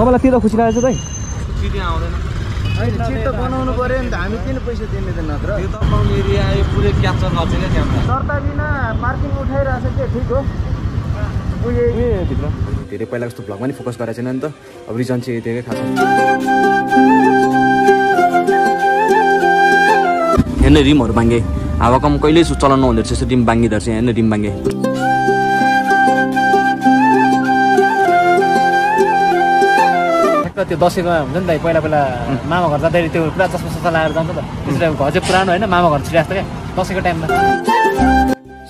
तपाईँलाई त्यो त खुसी लागेको छ दाइ। चिठी आउँदैन। होइन चिट त बनाउनु पऱ्यो नि त हामी किन पैसा दिने त नत्र? त्यो त पाउने एरिया यो पुरै क्याप्चर गर्छ क्या क्यामेरा दर्ता बिना पार्किङ उठाइरहेको छ के? ठिक हो? उयो। भित्र। धेरै पहिला जस्तो भ्लगमा नि फोकस गरेको छैन नि त। अब रिजन चाहिँ यति खास हेर्ने रिमहरू बाङ्गे हावा कम कहिल्यै सु चलाउनु हुँदो रहेछ रिम बाङ्गिँदो रहेछ हेर्ने रिम बाङ्गे त्यो दसैँमा हुन्छ नि त पहिला पहिला मामा घर जाँदाखेरि त्यो पुरा चस्मा सस्मा लगाएर जान्छ त। त्यसरी अब घर चाहिँ पुरानो होइन मामा घर छिरास्तो क्या दसैँको टाइममा।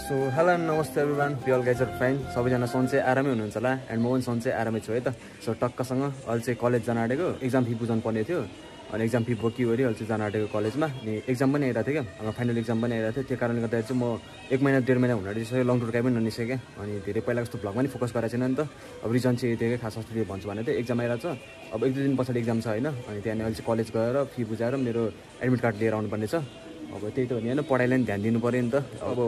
सो हेलो नमस्ते एभ्रिवान पियल गाइजर फ्रेन्ड सबैजना सन्चै आरामै हुनुहुन्छ होला एन्ड म पनि सन्चै आरामै छु है त। सो टक्कसँग अहिले चाहिँ कलेज जान आँटेको एक्जाम फी बुझाउनु पर्ने थियो। अनि एक्जाम फी बोकिवरि चाहिँ जान आँटेको कलेजमा अनि एक्जाम पनि आइरहेको थियो क्या। फाइनल एक्जाम पनि आइरहेको थियो। त्यो कारणले गर्दाखेरि चाहिँ म एक महिना डेढ महिना हुन आँटिसक्यो लङ टुर काहीँ पनि ननिसकेँ अनि धेरै पहिला जस्तो भ्लगमा नि फोकस गरेको छैन नि त। अब रिजन चाहिँ यति खास अस्ति भन्छु भने चाहिँ एक्जाम आइरहेको छ। अब एक दुई दिन पछाडि एक्जाम छ होइन। अनि त्यहाँदेखि अहिले चाहिँ कलेज गएर फी बुझाएर मेरो एडमिट कार्ड लिएर आउनुपर्ने छ अब त्यही त हो नि होइन। पढाइलाई पनि ध्यान दिनु पऱ्यो नि त। अब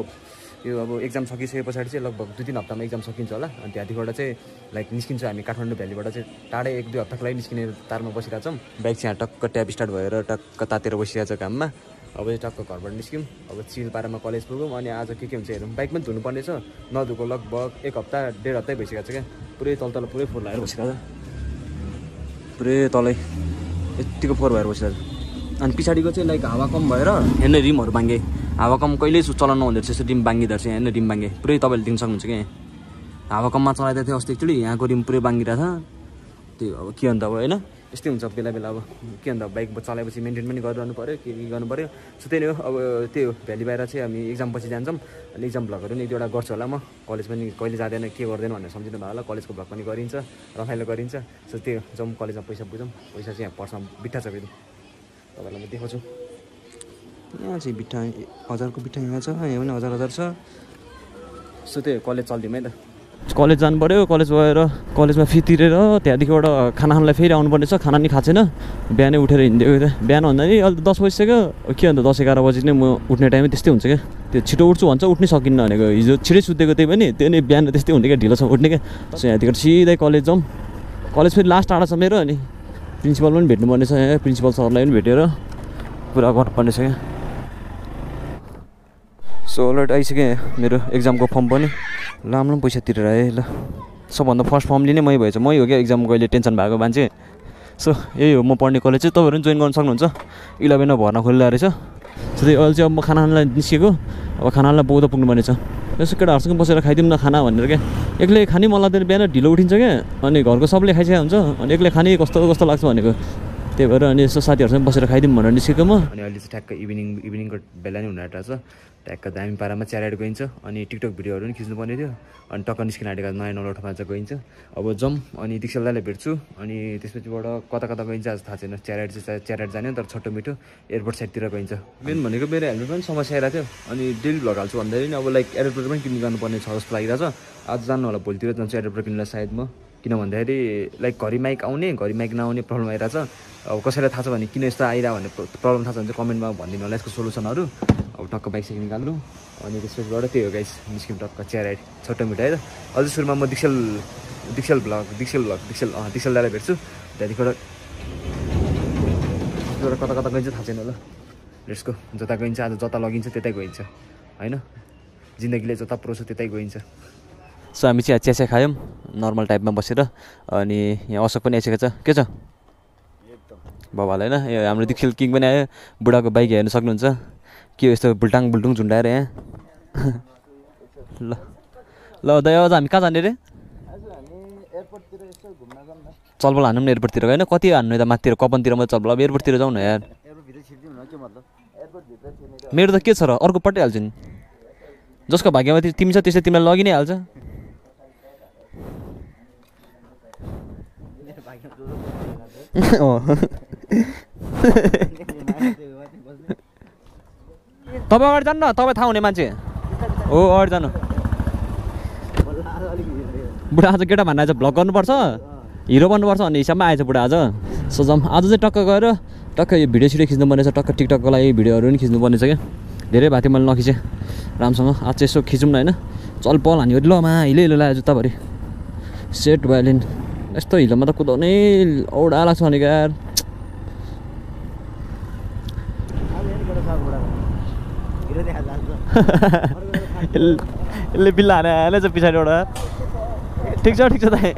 यो अब एक्जाम सकिसके पछाडि चाहिँ लगभग दुई तिन हप्तामा एक्जाम सकिन्छ होला। अनि त्यहाँदेखिबाट चाहिँ लाइक निस्किन्छ हामी काठमाडौँ भ्यालीबाट चाहिँ टाढै एक दुई हप्ताको लागि निस्किने तारमा बसिरहेको छौँ। बाइक चाहिँ टक्क ट्याप स्टार्ट भएर टक्क तातेर बसिरहेको छ घाममा अब चाहिँ टक्क घरबाट निस्क्यौँ। अब चिल पारामा कलेज पुग्यौँ अनि आज के के हुन्छ हेरौँ। बाइक पनि धुनुपर्ने छ नधुएको लगभग एक हप्ता डेढ हप्तै भइसकेको छ क्या। पुरै तल तल पुरै फोहोर लगाएर बसिरहेको छ। पुरै तलै यत्तिको फोहोर भएर बसिरहेको छ। अनि पछाडिको चाहिँ लाइक हावा कम भएर हेर्ने रिमहरू बाङ्गे हावा कम कहिल्यै सु चलाउनु हुँदो रहेछ रिम बाङ्गिँदो रहेछ हेर्ने रिम बाङ्गे पुरै तपाईँले दिन सक्नुहुन्छ क्या हावा कममा चलाइदिएको थियो अस्ति एकचोटि यहाँको रिम पुरै बाङ्गिरहेको छ। त्यो अब के अन्त अब होइन? यस्तै हुन्छ बेला बेला अब। के अन्त बाइक चलाएपछि मेन्टेन पनि गरिरहनु पऱ्यो के के गर्नु पऱ्यो सो त्यही हो अब त्यही हो भ्याली बाहिर चाहिँ हामी एक्जाम पछि जान्छौँ। अनि एक्जाम भ्लगहरू पनि एक दुईवटा गर्छु होला म। कलेज पनि कहिले जाँदैन के गर्दैन भनेर सम्झिनु भयो होला। कलेजको भ्लग पनि गरिन्छ रमाइलो गरिन्छ। सो त्यही हो जाउँ कलेजमा पैसा बुझौँ पैसा चाहिँ यहाँ पर्समा बिट्टा छ फेरि। तपाईँलाई म देखाउँछु। यहाँ चाहिँ बिट्टा हजारको बिट्टा यहाँ छ यहाँ पनि हजार हजार छ। सो त्यही हो, कलेज चलिदिउँ है त। कलेज जानु पऱ्यो कलेज गएर कलेजमा फी तिरेर त्यहाँदेखिबाट खाना खानलाई फेरि आउनुपर्ने छ खाना नि खाएको छैन बिहानै उठेर थिएँ बिहान भन्दा नि अहिले दस बजिसक्यो। के अन्त दस एघार बजी नै म उठ्ने टाइमै त्यस्तै हुन्छ क्या। त्यो छिटो उठ्छु भन्छ उठ्नै सकिन्न भनेको। हिजो छिटै सुतेको त्यही पनि। त्यो नि बिहान त्यस्तै हुन्थ्यो क्या ढिलोसम्म उठ्ने क्या। सो यहाँदेखि सिधै कलेज जाउँ। कलेज फेरि लास्ट टाढा छ मेरो अनि। प्रिन्सिपल पनि भेट्नुपर्ने छ यहाँ। प्रिन्सिपल सरलाई पनि भेटेर पुरा गर्नुपर्ने छ क्या सो अलरेडी आइसकेँ मेरो एक्जामको फर्म पनि। लामो पैसा तिरेर आएँ ल। सबभन्दा फर्स्ट फर्म लिने मै भएछ। मै हो क्या एक्जाम कहिले टेन्सन भएको मान्छे। सो यही हो म पढ्ने कलेज चाहिँ। तपाईँहरू पनि जोइन गर्नु सक्नुहुन्छ। इलेभेनमा भर्ना खोलिरहेको रहेछ सो त्यही अहिले चाहिँ अब म खाना खानलाई निस्केको। अब खाना खानलाई बौद्ध पुग्नुपर्ने छ यसो केटाहरूसँग बसेर खाइदिउँ न खाना भनेर क्या एक्लै खाने मन लाग्दैन बिहान ढिलो उठिन्छ क्या अनि घरको सबले खाइसकेको हुन्छ। अनि एक्लै खाने कस्तो कस्तो लाग्छ भनेको? त्यही भएर अनि यसो साथीहरूसँग बसेर खाइदिउँ भनेर निस्केको म अनि अहिले चाहिँ ठ्याक्क इभिनिङ इभिनिङको बेला नै हुन आँटेको छ ट्याक्क दामी पारामा च्याराइड गइन्छ। अनि टिकटक भिडियोहरू पनि खिच्नुपर्ने थियो। अनि टक्क निस्किन आँटेको नयाँ नौलो ठाउँमा चाहिँ गइन्छ। अब जाउँ अनि दिक्सेल दाइलाई भेट्छु। अनि त्यसपछिबाट कता कता गइन्छ आज थाहा छैन। च्याराइड चाहिँ च्याराइड जाने तर छोटो मिठो एयरपोर्ट साइडतिर गइन्छ। मेन भनेको मेरो हेलमेट पनि समस्या आइरहेको थियो। अनि डेली भ्लग हाल्छु भन्दाखेरि नि अब लाइक एयरपोर्ट पनि किन्नु जानुपर्ने छ जस्तो लागिरहेको छ आज जानु होला भोलितिर जान्छु एयरपोर्ट किन्नलाई सायद म। किन भन्दाखेरि लाइक घरि माइक आउने घरि माइक नआउने प्रब्लम आइरहेछ। अब कसैलाई थाहा छ भने किन यस्तो आइरह भन्ने प्रब्लम थाहा छ भने चाहिँ कमेन्टमा भनिदिनु होला। यसको सोल्युसनहरू अब टक्क बाइक साइक निकाल्नु। अनि त्यसपछिबाट त्यही हो गाइस निस्क्यौँ टक्क चिया राइड छोटो मिठो है त। अझै सुरुमा म दिक्सेल दिक्सेल भ्लग दिक्सेल भ्लग दिक्सेल दिक्सेल दाइलाई भेट्छु। त्यहाँदेखिबाट कता कता गइन्छ थाहा छैन होला। लेट्सको जता गइन्छ आज जता लगिन्छ त्यतै गइन्छ। होइन? जिन्दगीले जता पुऱ्याउँछ त्यतै गइन्छ। सो हामी चाहिँ चिया चिया खायौँ नर्मल टाइपमा बसेर अनि यहाँ अशोक पनि आइसकेको छ। के छ? बाबालाई होइन? यो हाम्रो दिक्सेल किङ पनि आयो। बुढाको बाइक हेर्नु सक्नुहुन्छ। के यस्तो बुल्टाङ बुल्टुङ झुन्डाएर यहाँ? ल ल दाइ अझ हामी कहाँ जाने रे? चलबल हान्नु नि एयरपोर्टतिर होइन? कति हान्नु यता माथितिर कपनतिर मात्रै चलबल। अब एयरपोर्टतिर जाउँ न यार। मेरो त के छ र? अर्को पठाइहाल्छु नि। जसको भाग्यमा तिमी छ त्यसले तिमीलाई लगि नै हाल्छ। तपाईँ अगाडि जानु न तपाईँ थाहा हुने मान्छे। हो अगाडि जानु। बुढा आज केटा भन्दा आज भ्लग गर्नुपर्छ। हिरो बन्नुपर्छ भन्ने हिसाबमा आएछ बुढा आज। सो जाउँ आज चाहिँ टक्क गएर टक्क यो भिडियो सिडियो खिच्नुपर्ने छ टक्क टिकटकको लागि भिडियोहरू पनि खिच्नुपर्ने छ क्या। धेरै भएको थियो मैले नखिचेँ। राम्रोसँग आज चाहिँ यसो खिचौँ न होइन। चल पल हान्यो। ल मा हिले हिले लगायो जुत्ताभरि सेट भयो नि यस्तो हिलोमा त कुदाउनै औडा लाग्छ भनेको यार यसले बिल्ला हाने हालेछ पछाडिबाट ठिक छ ठिक छ दाइ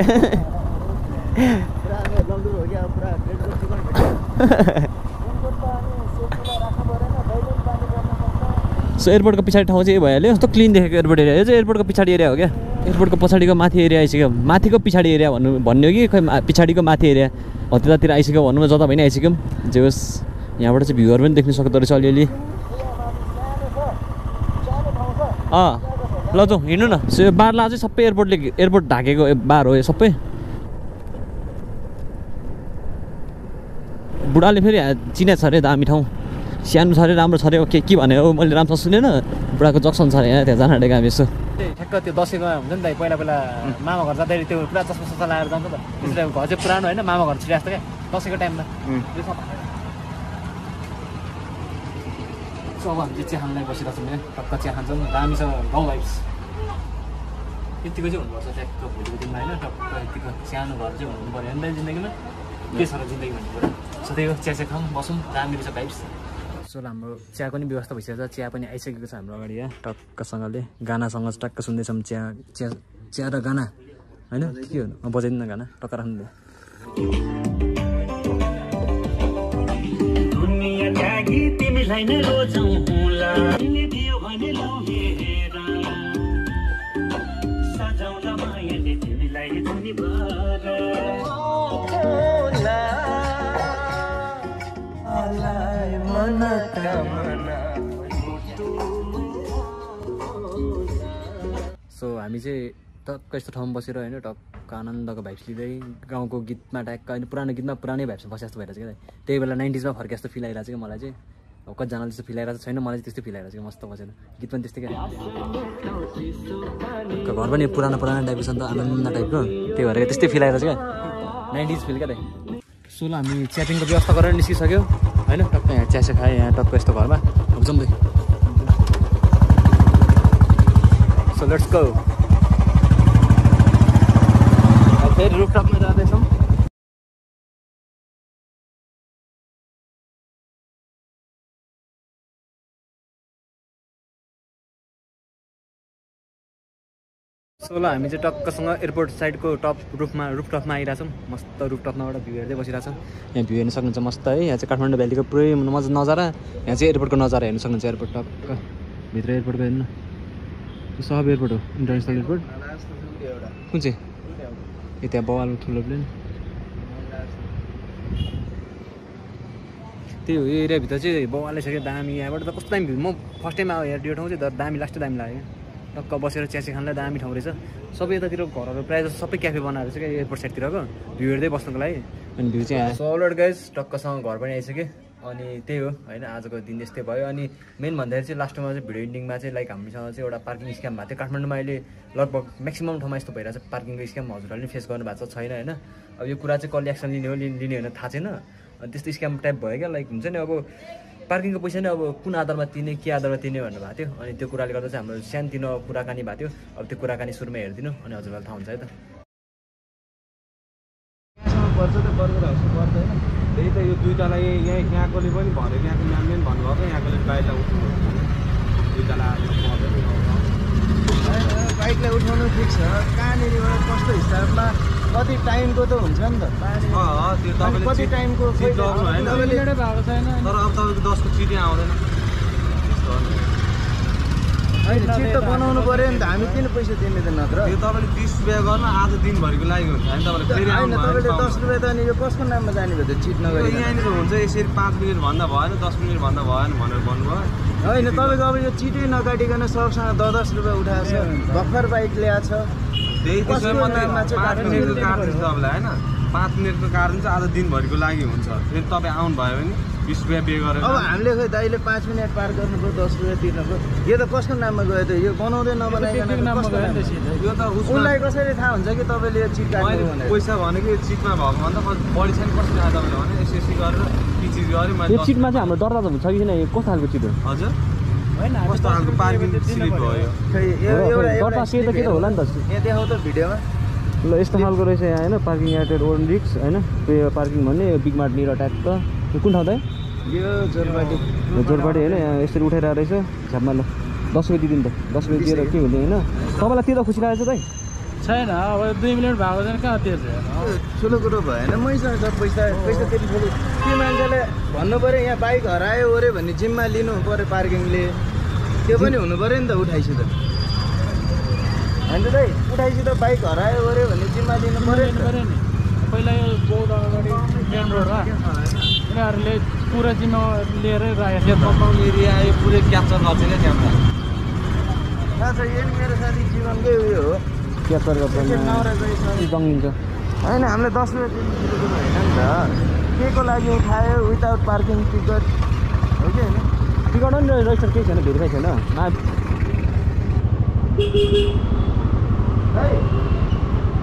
सो एयरपोर्टको पछाडि ठाउँ चाहिँ भइहाल्यो कस्तो क्लिन देखेको एयरपोर्ट एरिया यो चाहिँ एयरपोर्टको पछाडि एरिया हो क्या एयरपोर्टको पछाडिको माथि एरिया आइसक्यो। माथिको पछाडि एरिया भन्नु हो कि खै पछाडिको माथि एरिया? हो त्यतातिर आइसक्यो भनौँ न जता पनि आइसक्यौँ। जे होस् यहाँबाट चाहिँ भ्यूहरू पनि देख्न सक्दो रहेछ अलिअलि। अँ ल जाउँ हिँड्नु न। सो यो बारला चाहिँ सबै एयरपोर्टले एयरपोर्ट ढाकेको बार हो यो सबै। बुढाले फेरि चिनेको छ अरे दामी ठाउँ। सानो छ अरे राम्रो छ अरे के के भने हो मैले राम्रोसँग सुनेन बुढाको जक्सन छ अरे यहाँ त्यहाँ जान आँटेको हामी यसो ठ्याक्क त्यो दसैँमा हुन्छ नि त पहिला पहिला मामा घर जाँदाखेरि त्यो पुरा चस्मा सस्मा लगाएर जान्छ त त्यसलाई घर चाहिँ पुरानो होइन मामा घर छिरा जस्तो क्या दसैँको टाइममा त्यो सब सो अब हामी चाहिँ चिया खानलाई बसिरहेको छौँ यहाँ टक्क चिया खान्छौँ दामीसँग गाउँ भाइब्स यतिको चाहिँ हुनुपर्छ ट्याक्क भोलिको दिनमा होइन टक्क यतिको सानो घर चाहिँ हुनु पऱ्यो होइन त जिन्दगीमा के छ र जिन्दगी भन्ने कुरा सो त्यही हो चिया चिया खाऊँ बसौँ दामी रहेछ भाइब्स सो हाम्रो चियाको पनि व्यवस्था भइसकेको छ। चिया पनि आइसकेको छ हाम्रो अगाडि यहाँ टक्कसँगले गानासँग टक्क सुन्दैछौँ चिया चिया चिया र गाना होइन? के हो? बजाइदिनु गाना टक्क राख्नु तिमीलाई नै सो हामी चाहिँ टक्क यस्तो ठाउँमा बसेर होइन टक्क आनन्दको भाइब्स लिँदै गाउँको गीतमा ट्याक्क होइन पुरानो गीतमा पुरानै भाइब्स बसे जस्तो भइरहेको छ क्या त्यही बेला नाइन्टिजमा फर्के जस्तो फिल आइरहेको छ कि मलाई चाहिँ। अब कतिजनाले त्यस्तो फिल आइरहेको छैन मलाई चाहिँ त्यस्तो फिल आइरहेको छ मस्त बसेर। गीत पनि त्यस्तै क्या। घर पनि पुरानो पुरानो टाइपको छ नि त आनन्द टाइपको त्यही भएर त्यस्तै फिल आइरहेको छ क्या। नाइन्टिज फिल क्या दाइ सो ल हामी च्याटिङको व्यवस्था गरेर निस्किसक्यो। होइन टक्क यहाँ चिया चिया खाएँ यहाँ टक्क यस्तो घरमा अब जाउँ सो लेट्स गो फेरि रुफटपमा जाँदैछौँ सो ल हामी चाहिँ टक्कसँग एयरपोर्ट साइडको टप रुफमा रुफटपमा आइरहेछौँ। मस्त रुफटपमाबाट भ्यू हेर्दै बसिरहेको छ यहाँ भ्यू हेर्न सक्नुहुन्छ मस्त है। यहाँ चाहिँ काठमाडौँ भ्यालीको पुरै मजा नजारा। यहाँ चाहिँ एयरपोर्टको नजारा हेर्न सक्नुहुन्छ एयरपोर्ट टक्क। भित्र एयरपोर्टको हेर्नु। सब एयरपोर्ट हो। International airport. कुन चाहिँ? यो त्यहाँ बवाल ठुलो प्लेन। त्यही हो यो एरियाभित्र चाहिँ बवालै छ क्या दामी। यहाँबाट त कस्तो दामी view। म फर्स्ट टाइम आयो यहाँ यो ठाउँ चाहिँ तर दामी लास्ट दामी लाग्यो। टक्क बसेर चियाची खानलाई दामी ठाउँ रहेछ। सबै यतातिर घरहरू प्रायः जस्तो सबै क्याफे बनाएर छ क्या एयरपोर्ट साइडतिरको भ्यू हेर्दै बस्नुको लागि। अनि भ्यू चाहिँ सोलर गाइज टक्कसँग घर पनि आइसक्यो। अनि त्यही हो होइन आजको दिन यस्तै भयो। अनि मेन भन्दाखेरि चाहिँ लास्टमा चाहिँ भिडियो इन्डिङमा चाहिँ लाइक हामीसँग चाहिँ एउटा पार्किङ स्क्याम भएको थियो। काठमाडौँमा अहिले लगभग म्याक्सिमम् ठाउँमा यस्तो भइरहेको छ पार्किङको स्क्याम हजुरहरूले फेस गर्नु भएको छैन होइन। अब यो कुरा चाहिँ कसले एक्सन लिने हो लिने होइन थाहा छैन। त्यस्तो स्क्याम टाइप भयो क्या लाइक हुन्छ नि अब पार्किङको पैसा नै अब कुन आधारमा तिर्ने के आधारमा तिर्ने भन्नु भएको थियो। अनि त्यो कुराले गर्दा चाहिँ हाम्रो सानोतिनो कुराकानी भएको थियो। अब त्यो कुराकानी सुरुमा हेरिदिनु अनि हजुरलाई थाहा हुन्छ है त। पर्छ त बर्गर हाउस पर्दैन त्यही त यो दुइटालाई यहाँ यहाँकोले पनि भन्यो यहाँको म्यामले पनि भन्नुभएको यहाँकोले बाहिर उठ्नु आएर बाइकलाई उठाउनु ठिक छ। कहाँनिरबाट कस्तो हिसाबमा कति टाइमको त हुन्छ नि त। अँ त्यो अनि तपाईँले कति चिट- टाइमको तर अब तपाईँको दसको चिठी आउँदैन। होइन चिट त बनाउनु पऱ्यो नि त। हामी किन पैसा दिने त नत्र? यो तपाईँले तिस रुपियाँ गर्नु आज दिनभरिको लागि हुन्छ। होइन तपाईँले फेरि होइन तपाईँले दस रुपियाँ त अनि यो कसको नाममा जाने भयो त चिट यो नगरी यहाँनिर हुन्छ यसरी पाँच मिनट भन्दा भएन दस मिनट भन्दा भएन भनेर भन्नुभयो। होइन तपाईँको अब यो चिटै नकाटिकन सबसँग दस दस रुपियाँ उठाएको छ। भर्खर बाइक ल्याएको छ। त्यसै मात्रै चाहिँ पाँच मिनटको काट्नु पर्यो? तपाईँलाई होइन? पाँच मिनटको कारण चाहिँ आज दिनभरिको लागि हुन्छ। फेरि तपाईँ आउनु भयो भने बिस रुपियाँ पे गरेर अब हामीले खोइ दाइले पाँच मिनट पार गर्नुभयो दस रुपियाँ तिर्नुभयो। यो त कसको नाममा गयो त? यो बनाउँदै नबनाइकन त कसको नाममा? यो त उसलाई कसरी थाहा हुन्छ कि तपाईँले यो चिट पैसा भनेको यो चिटमा भएको भन्दा बढी छैन कसरी आयो तपाईँले भने? यसो यसो गरेर के चिज गरेँ मैले यो चिटमा चाहिँ हाम्रो डर लाग्छ छ कि छैन? यो कस्तो खालको चिट हो। हजुर। कस्तो खालको पार्किङ स्लिप भयो? एउटा के त होला नि त? देखाउ त भिडियोमा। ल यस्तो खालको रहेछ यहाँ होइन पार्किङ एटेड ओन रिक्स होइन त्यो पार्किङ भन्ने बिग मार्टनिर ट्याक्क। यो कुन ठाउँ त? यो जोरपाटी। यो जोरपाटी होइन यहाँ यसरी उठाइरहेको रहेछ। झ्यापमा ल दस रुपियाँ दिदिनु त दस रुपियाँ दिएर के हुने होइन? तपाईँलाई त्यो त खुसी लागेको छ त छैन अब दुई मिनट भएको छैन कहाँ तिर्छ ठुलो कुरो भएन मैसँग छ पैसा पैसा त्यति ठुलो। त्यो मान्छेले भन्नु पऱ्यो यहाँ बाइक हरायो ओऱ्यो भन्ने जिम्मा लिनु पऱ्यो पार्किङले। त्यो पनि हुनु पऱ्यो नि त उठाइसित। होइन दाइ उठाइसित बाइक हरायो ओऱ्यो भन्ने जिम्मा लिनु पऱ्यो नि त। नि। पहिला यो बौद्ध अगाडि मेन रोडमा यिनीहरूले पुरा जिम्मा लिएरै राखेको थियो। त। कम्पाउन्ड एरिया आयो पुरै क्याप्चर गर्छ क्या त्यहाँ। थाहा छ यो नि मेरो साथी जीवनकै उयो हो। क्याप्चर गर्छ जङ्गिन्छ होइन हामीले दस रुपियाँ होइन नि त। के को लागि उठायो विदाउट पार्किङ टिकट हो कि होइन? टिकट पनि रजिस्टर केही छैन भेरिफाई छैन।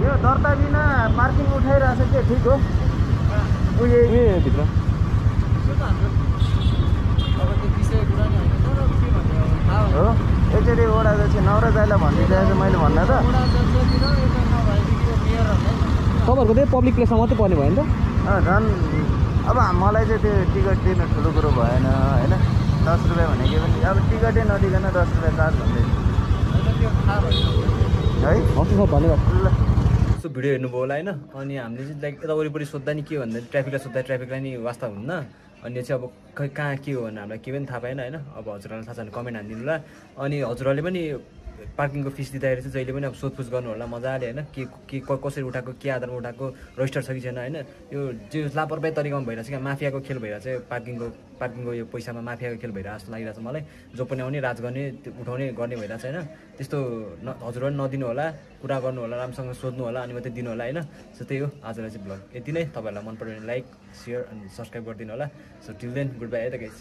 यो दर्ता बिना पार्किङ उठाइरहेको छ के? ठिक हो? उयो ए भित्र हो एकचोटि नौरा जाइला भनिदिइरहेको छ मैले भन्दा त। तपाईँहरूको त्यही पब्लिक प्लेसमा मात्रै पर्ने भयो नि त? अँ, झन् अब मलाई चाहिँ त्यो टिकट दिनु ठुलो कुरो भएन होइन? दस रुपियाँ भनेको पनि अब टिकटै नदिकन दस रुपियाँ चार्ज भन्दै है? हस् सर धन्यवाद। ल। यस्तो भिडियो हेर्नुभयो होला होइन? अनि हामीले चाहिँ लाइक यता वरिपरि सोद्धा नि के भन्दा ट्राफिकलाई सोद्धा ट्राफिकलाई नि वास्ता हुन्न। अनि यो चाहिँ अब खै कहाँ के हो भने हामीलाई केही पनि थाहा पाएन होइन? अब हजुरहरूलाई थाहा छ भने कमेन्ट हानिदिनु होला। अनि हजुरहरूले पनि पार्किङको फिस दिँदाखेरि चाहिँ जहिले पनि अब सोधपुछ गर्नु होला मजाले होइन? के के कसरी उठाएको के आधारमा उठाएको रजिस्टर छ कि छैन होइन? यो जो लापरवाही तरिकामा भइरहेको छ क्या माफियाको खेल भइरहेको छ पार्किङको पार्किङको यो पैसामा माफियाको खेल भइरहेको जस्तो लागिरहेको छ मलाई। जो पनि आउने राज गर्ने उठाउने गर्ने भइरहेको छ होइन? त्यस्तो न हजुरहरू नदिनु होला कुरा गर्नु होला राम्रोसँग सोध्नु होला अनि मात्रै दिनु होला होइन? सो त्यही हो आजलाई चाहिँ ब्लग। यति नै तपाईँहरूलाई मन पऱ्यो भने लाइक सेयर अनि सब्सक्राइब गरिदिनु होला। So till then good bye है त गाइस